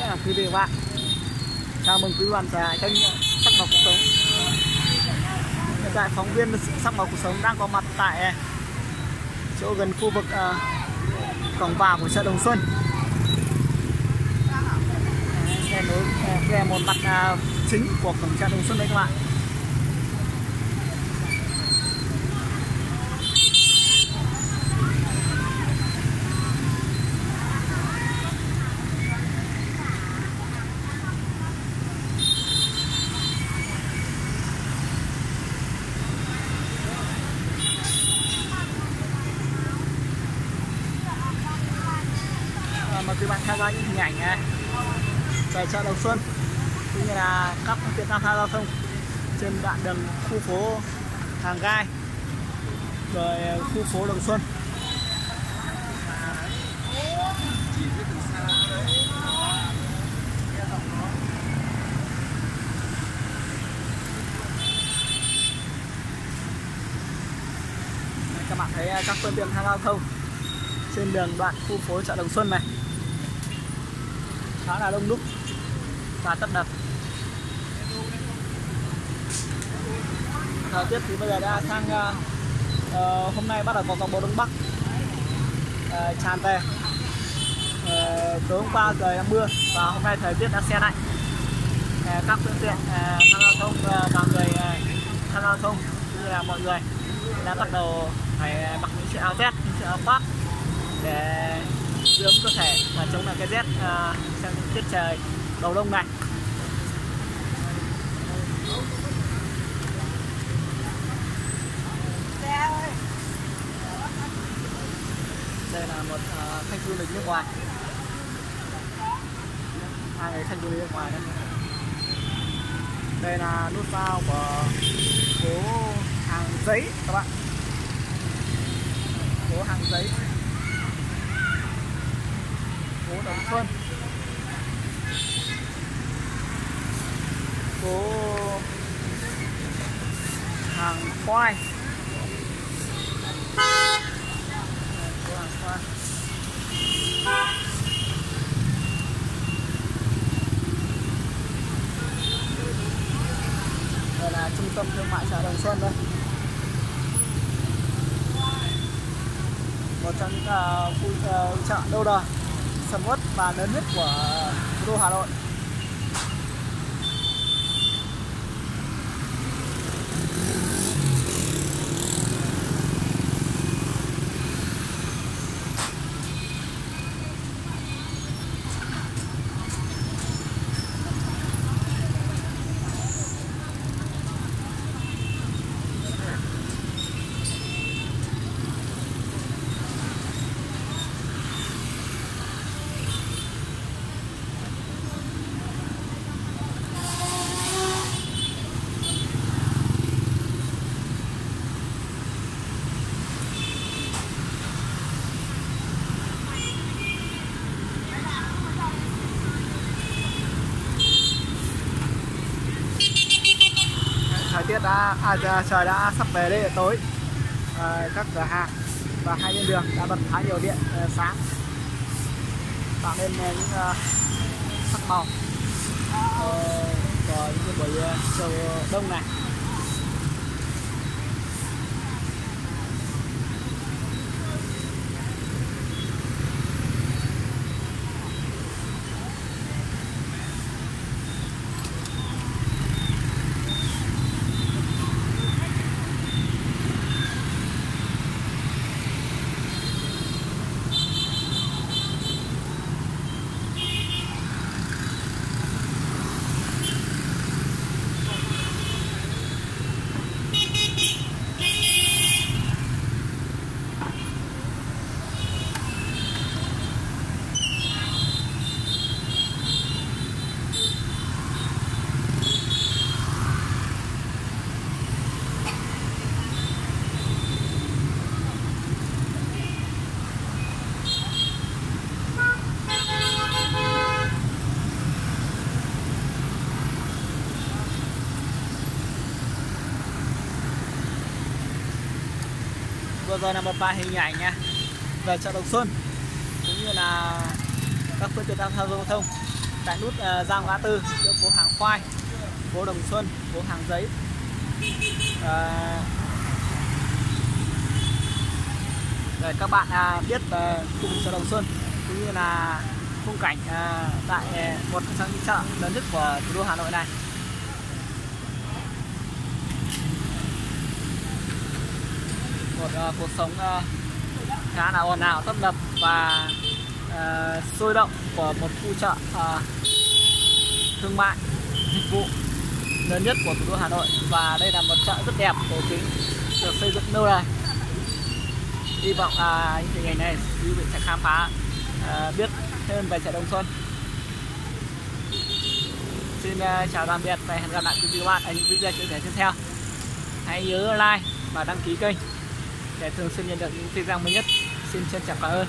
à, quý vị và các bạn. Chào mừng quý bạn trở lại kênh sắc màu cuộc sống. Hiện tại phóng viên sắc màu cuộc sống đang có mặt tại chỗ gần khu vực uh, cổng vào của chợ Đồng Xuân. Đây nối một mặt uh, chính của cổng chợ Đồng Xuân đấy các bạn. Vâng, mời quý bạn theo dõi những hình ảnh à, về chợ Đồng Xuân, cũng như là các phương tiện tham gia giao thông trên đoạn đường khu phố Hàng Gai, rồi à, khu phố Đồng Xuân. Các bạn thấy à, các phương tiện tham gia giao thông trên đường đoạn khu phố chợ Đồng Xuân này khá là đông đúc. Và tấp nập. Thời tiết thì bây giờ đã sang uh, hôm nay bắt đầu có gió mùa đông bắc. Uh, tràn về. Uh, tối hôm qua trời đang mưa và hôm nay thời tiết đã xe lạnh. Uh, các phương tiện uh, tham giao thông uh, và người uh, tham giao thông như là mọi người đã bắt đầu phải mặc những chiếc áo vest những chiếc áo khoác để dưỡng cơ thể và chống lại cái rét ờ, uh, trong tiết trời đầu đông này. Đây là một uh, khách du lịch nước ngoài. Hai người khách du lịch nước ngoài đấy. Đây là nút giao của phố hàng giấy các bạn. Phố hàng giấy phố Đồng Xuân. Phố hàng khoai. Phố hàng khoai đây là trung tâm thương mại chợ Đồng Xuân đây. Một trong những uh, khu uh, chợ đâu đời và lớn nhất của thủ đô Hà Nội. thời tiết đã à, trời đã sắp về đây tối. À, các cửa hàng và hai bên đường đã bật khá nhiều điện à, sáng. Tạo nên ờ, những à, sắc màu. À, của những buổi chiều đông này. Vừa rồi là một vài hình ảnh nha. Về chợ Đồng Xuân cũng như là các phương tiện tham gia giao thông. Tại nút uh, giao ngã tư giữa phố hàng khoai phố đồng xuân phố hàng giấy. Uh, để các bạn uh, biết về khu vực chợ đồng xuân cũng như là khung cảnh uh, tại một trong những chợ lớn nhất của thủ đô hà nội này. Uh, cuộc sống uh, khá là ồn ào tấp nập và uh, sôi động của một khu chợ uh, thương mại dịch vụ lớn nhất của thủ đô Hà Nội. Và đây là một chợ rất đẹp cổ kính được xây dựng lâu đời. Hy vọng là những hình ảnh này quý vị sẽ khám phá uh, biết hơn về chợ Đồng Xuân. Xin uh, chào tạm biệt và hẹn gặp lại quý vị và các bạn ở những video chia sẻ tiếp theo. Hãy nhớ like và đăng ký kênh để thường xuyên nhận được những video mới nhất. Xin chân chào cảm ơn.